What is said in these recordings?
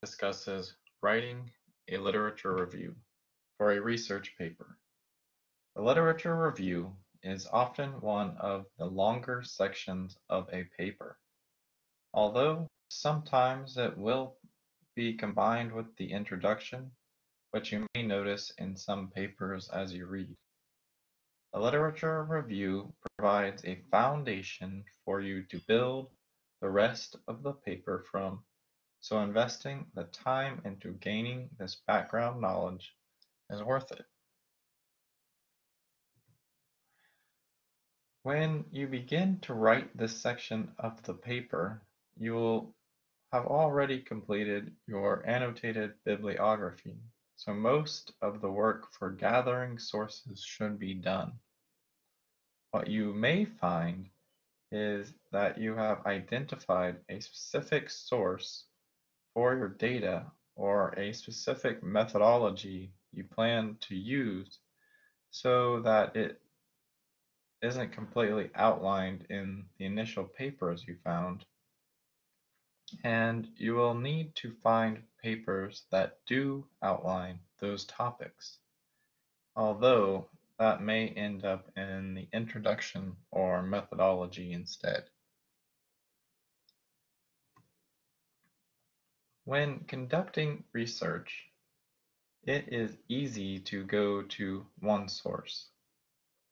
discusses writing a literature review for a research paper. The literature review is often one of the longer sections of a paper, although sometimes it will be combined with the introduction, which you may notice in some papers as you read. A literature review provides a foundation for you to build the rest of the paper from, so investing the time into gaining this background knowledge is worth it. When you begin to write this section of the paper, you will have already completed your annotated bibliography, so most of the work for gathering sources should be done. What you may find is that you have identified a specific source for your data or a specific methodology you plan to use so that it isn't completely outlined in the initial papers you found. And you will need to find papers that do outline those topics. Although that may end up in the introduction or methodology instead. When conducting research, it is easy to go to one source.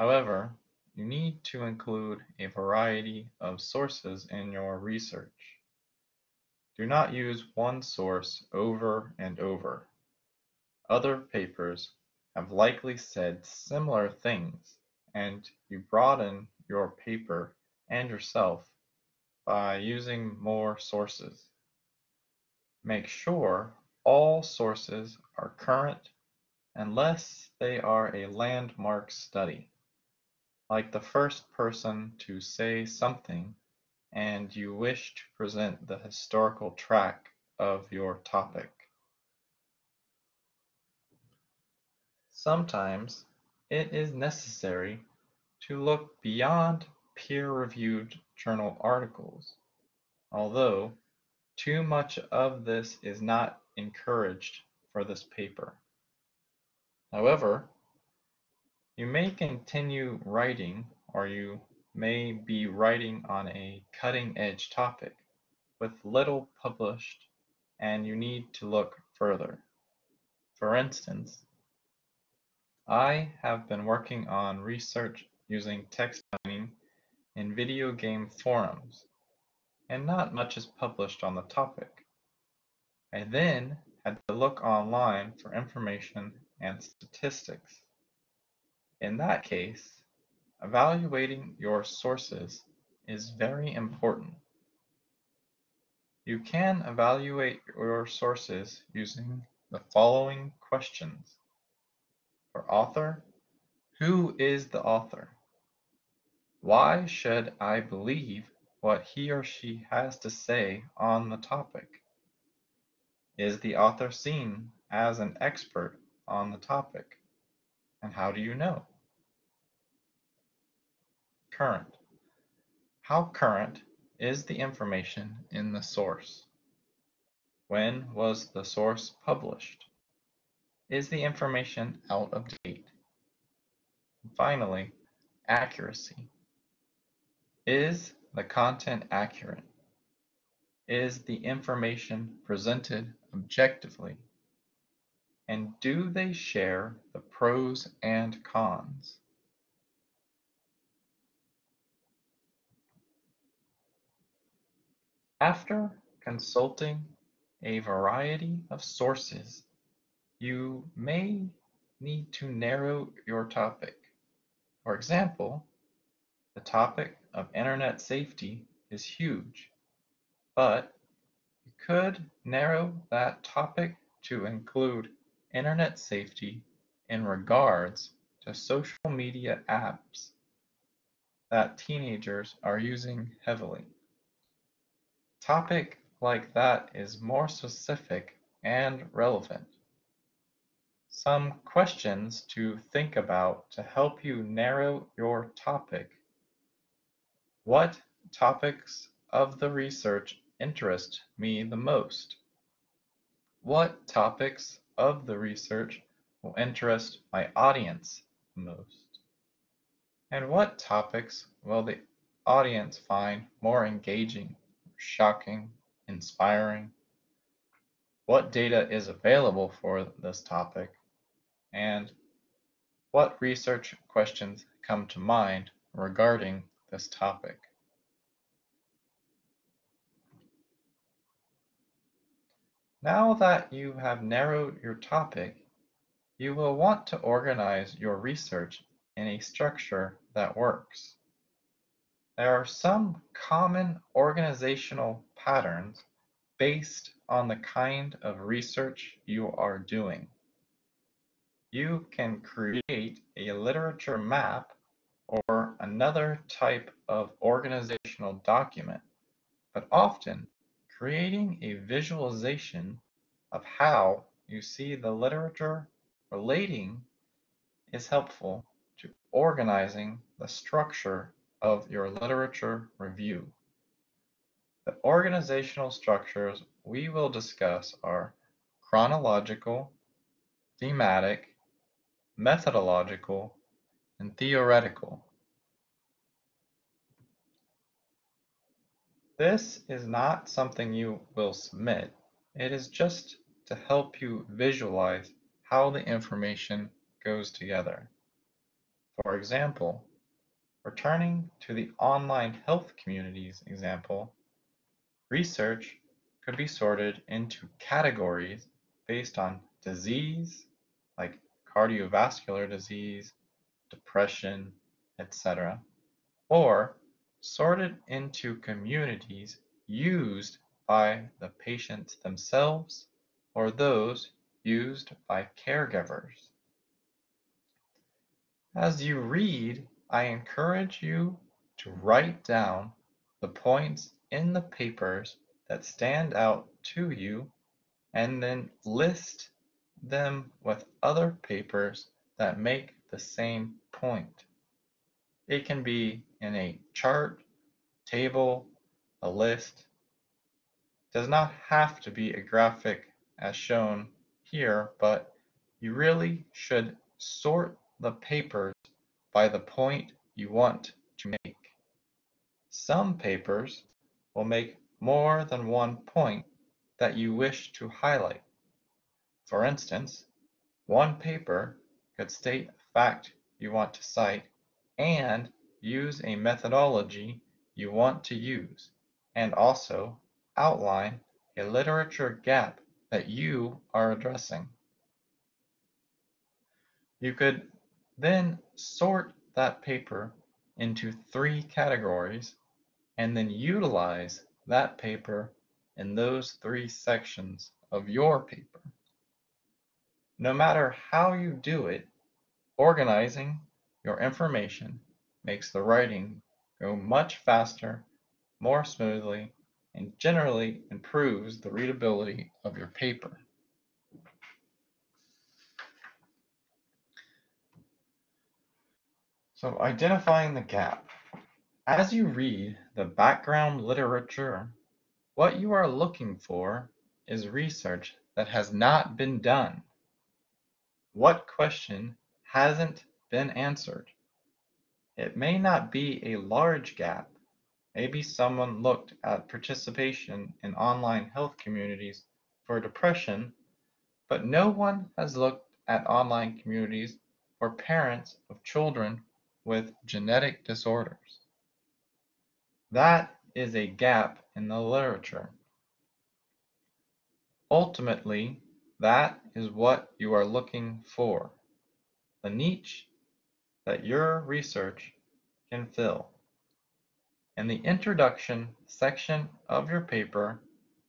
However, you need to include a variety of sources in your research. Do not use one source over and over. Other papers have likely said similar things, and you broaden your paper and yourself by using more sources. Make sure all sources are current unless they are a landmark study, like the first person to say something and you wish to present the historical track of your topic. Sometimes it is necessary to look beyond peer-reviewed journal articles, although too much of this is not encouraged for this paper. However, you may continue writing or you may be writing on a cutting-edge topic with little published and you need to look further. For instance, I have been working on research using text mining in video game forums, and not much is published on the topic. I then had to look online for information and statistics. In that case, evaluating your sources is very important. You can evaluate your sources using the following questions. For author, who is the author? Why should I believe what he or she has to say on the topic? Is the author seen as an expert on the topic? And how do you know? Current. How current is the information in the source? When was the source published? Is the information out of date? Finally, accuracy. Is the content accurate? Is the information presented objectively? And do they share the pros and cons? After consulting a variety of sources you may need to narrow your topic. For example, the topic of internet safety is huge, but you could narrow that topic to include internet safety in regards to social media apps that teenagers are using heavily. Topic like that is more specific and relevant. Some questions to think about to help you narrow your topic. What topics of the research interest me the most? what topics of the research will interest my audience most? And what topics will the audience find more engaging, shocking, inspiring? What data is available for this topic? And what research questions come to mind regarding this topic? Now that you have narrowed your topic, you will want to organize your research in a structure that works. There are some common organizational patterns based on the kind of research you are doing. You can create a literature map another type of organizational document, but often creating a visualization of how you see the literature relating is helpful to organizing the structure of your literature review. The organizational structures we will discuss are chronological, thematic, methodological, and theoretical. This is not something you will submit. It is just to help you visualize how the information goes together. For example, returning to the online health communities example, research could be sorted into categories based on disease, like cardiovascular disease, depression, etc., or sorted into communities used by the patients themselves or those used by caregivers. As you read, I encourage you to write down the points in the papers that stand out to you and then list them with other papers that make the same point. It can be in a chart, table, a list. It does not have to be a graphic as shown here, but you really should sort the papers by the point you want to make. Some papers will make more than one point that you wish to highlight. For instance, one paper could state a fact you want to cite and use a methodology you want to use, and also outline a literature gap that you are addressing. You could then sort that paper into three categories and then utilize that paper in those three sections of your paper. No matter how you do it, organizing your information makes the writing go much faster, more smoothly, and generally improves the readability of your paper. So identifying the gap. As you read the background literature, what you are looking for is research that has not been done. What question hasn't been answered? It may not be a large gap. Maybe someone looked at participation in online health communities for depression, but no one has looked at online communities for parents of children with genetic disorders. That is a gap in the literature. Ultimately, that is what you are looking for, the niche that your research can fill. In the introduction section of your paper,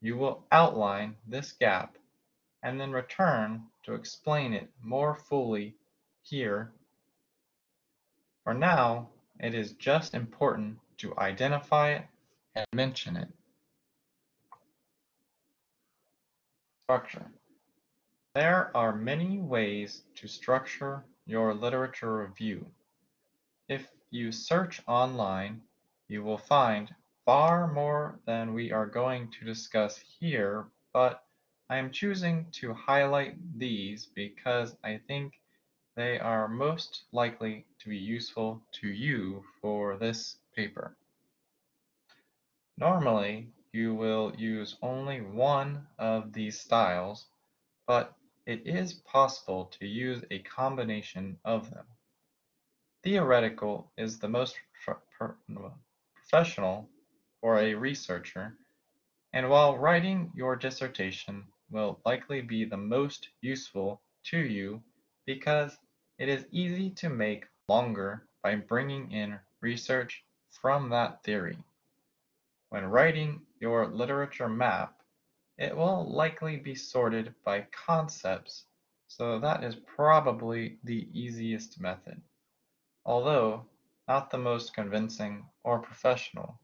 you will outline this gap and then return to explain it more fully here for now, it is just important to identify it and mention it. Structure. There are many ways to structure your literature review. If you search online, you will find far more than we are going to discuss here, but I am choosing to highlight these because I think they are most likely to be useful to you for this paper. Normally, you will use only one of these styles, but it is possible to use a combination of them. Theoretical is the most professional for a researcher, and while writing your dissertation will likely be the most useful to you because it is easy to make longer by bringing in research from that theory. When writing your literature map, it will likely be sorted by concepts, so that is probably the easiest method, although not the most convincing or professional.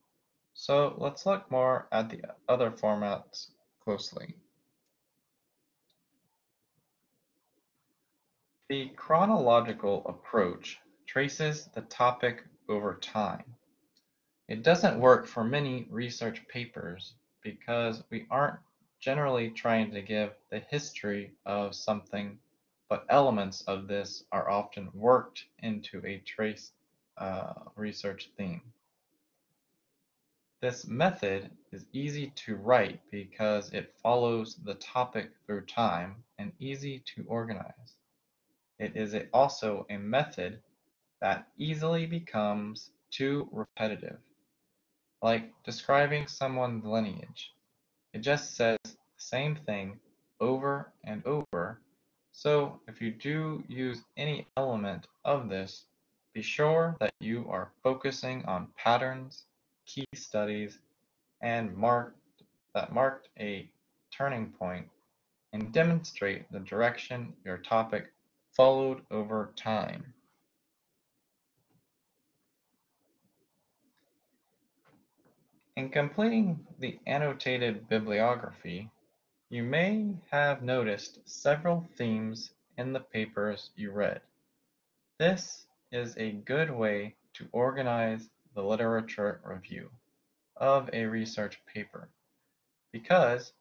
So let's look more at the other formats closely. The chronological approach traces the topic over time. It doesn't work for many research papers because we aren't generally trying to give the history of something, but elements of this are often worked into a trace uh, research theme. This method is easy to write because it follows the topic through time and easy to organize. It is also a method that easily becomes too repetitive, like describing someone's lineage. It just says same thing over and over, so if you do use any element of this, be sure that you are focusing on patterns, key studies, and marked that marked a turning point and demonstrate the direction your topic followed over time. In completing the annotated bibliography, you may have noticed several themes in the papers you read. This is a good way to organize the literature review of a research paper because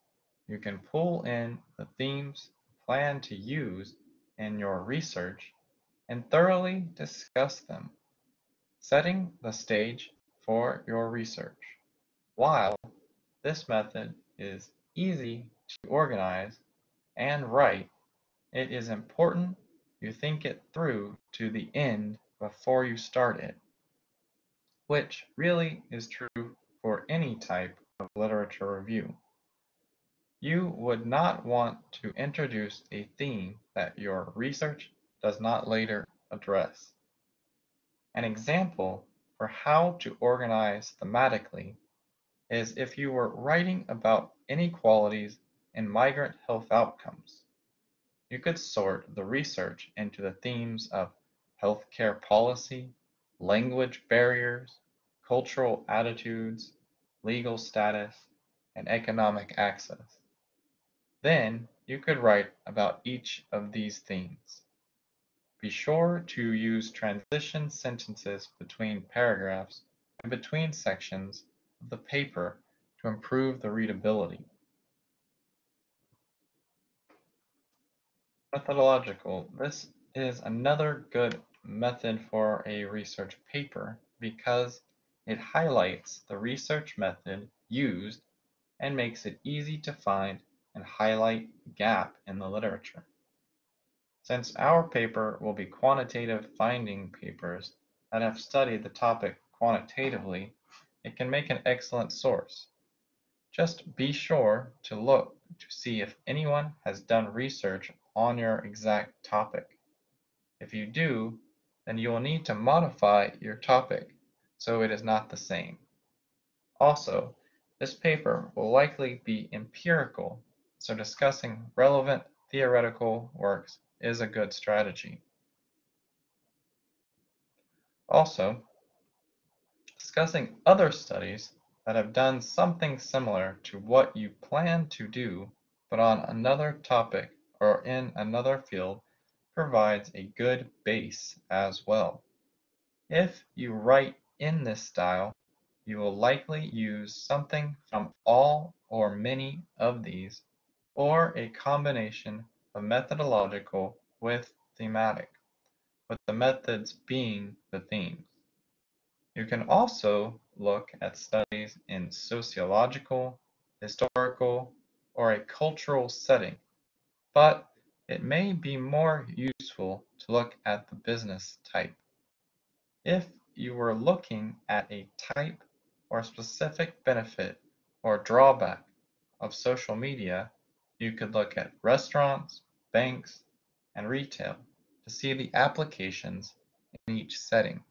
you can pull in the themes plan to use in your research and thoroughly discuss them, setting the stage for your research. While this method is easy to organize and write, it is important you think it through to the end before you start it, which really is true for any type of literature review. You would not want to introduce a theme that your research does not later address. An example for how to organize thematically is if you were writing about inequalities in migrant health outcomes. You could sort the research into the themes of healthcare policy, language barriers, cultural attitudes, legal status, and economic access. Then you could write about each of these themes. Be sure to use transition sentences between paragraphs and between sections of the paper to improve the readability. Methodological. This is another good method for a research paper because it highlights the research method used and makes it easy to find and highlight gap in the literature. Since our paper will be quantitative finding papers that have studied the topic quantitatively, it can make an excellent source. Just be sure to look to see if anyone has done research on your exact topic. If you do, then you will need to modify your topic so it is not the same. Also, this paper will likely be empirical so discussing relevant theoretical works is a good strategy. Also, discussing other studies that have done something similar to what you plan to do, but on another topic or in another field provides a good base as well. If you write in this style, you will likely use something from all or many of these or a combination of methodological with thematic, with the methods being the themes. You can also look at studies in sociological, historical, or a cultural setting, but it may be more useful to look at the business type. If you were looking at a type or specific benefit or drawback of social media, you could look at restaurants, banks, and retail to see the applications in each setting.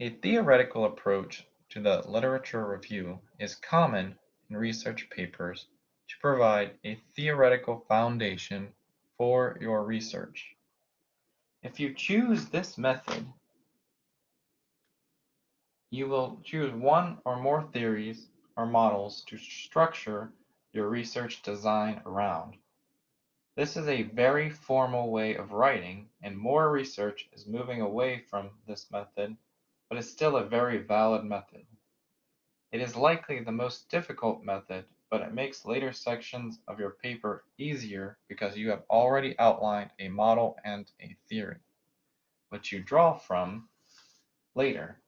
A theoretical approach to the literature review is common in research papers to provide a theoretical foundation for your research. If you choose this method, you will choose one or more theories or models to structure your research design around. This is a very formal way of writing, and more research is moving away from this method, but it's still a very valid method. It is likely the most difficult method, but it makes later sections of your paper easier because you have already outlined a model and a theory, which you draw from later.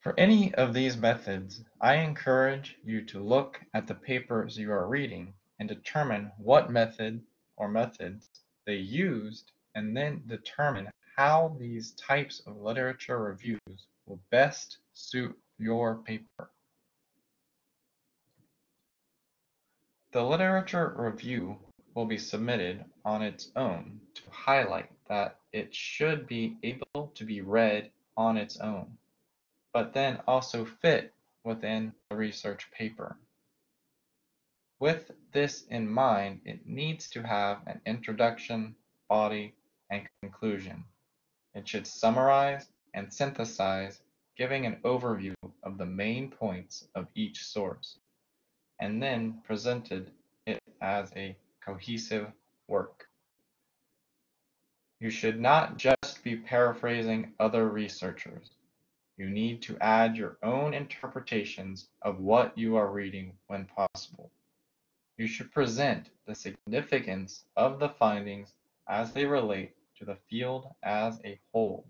For any of these methods, I encourage you to look at the papers you are reading and determine what method or methods they used and then determine how these types of literature reviews will best suit your paper. The literature review will be submitted on its own to highlight that it should be able to be read on its own, but then also fit within the research paper. With this in mind, it needs to have an introduction, body, and conclusion. It should summarize and synthesize, giving an overview of the main points of each source, and then presented it as a cohesive work. You should not just be paraphrasing other researchers. You need to add your own interpretations of what you are reading when possible. You should present the significance of the findings as they relate to the field as a whole.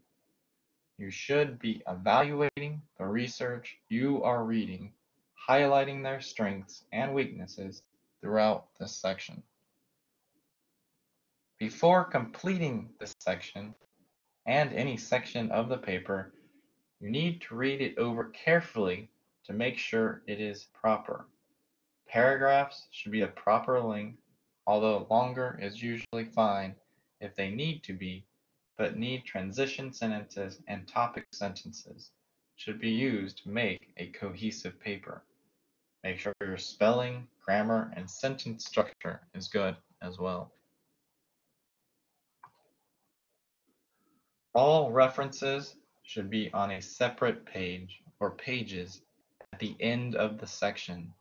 You should be evaluating the research you are reading, highlighting their strengths and weaknesses throughout this section. Before completing this section, and any section of the paper, you need to read it over carefully to make sure it is proper. Paragraphs should be a proper length, although longer is usually fine if they need to be, but need transition sentences and topic sentences should be used to make a cohesive paper. Make sure your spelling, grammar, and sentence structure is good as well. All references should be on a separate page or pages at the end of the section,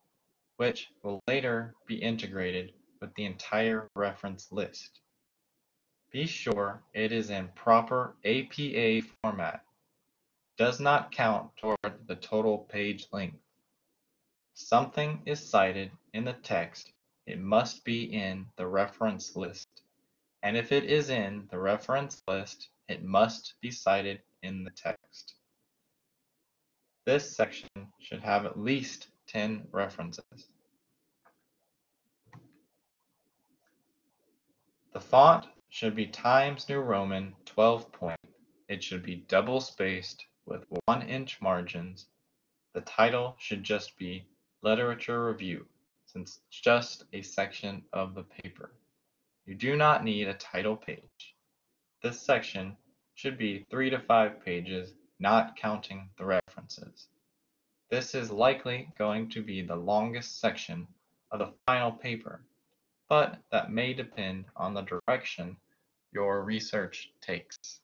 which will later be integrated with the entire reference list. Be sure it is in proper APA format. Does not count toward the total page length. Something is cited in the text, it must be in the reference list. And if it is in the reference list, it must be cited in the text. This section should have at least 10 references. The font should be Times New Roman 12 point. It should be double spaced with 1 inch margins. The title should just be Literature Review since it's just a section of the paper. You do not need a title page. This section should be 3 to 5 pages, not counting the references. This is likely going to be the longest section of the final paper but that may depend on the direction your research takes.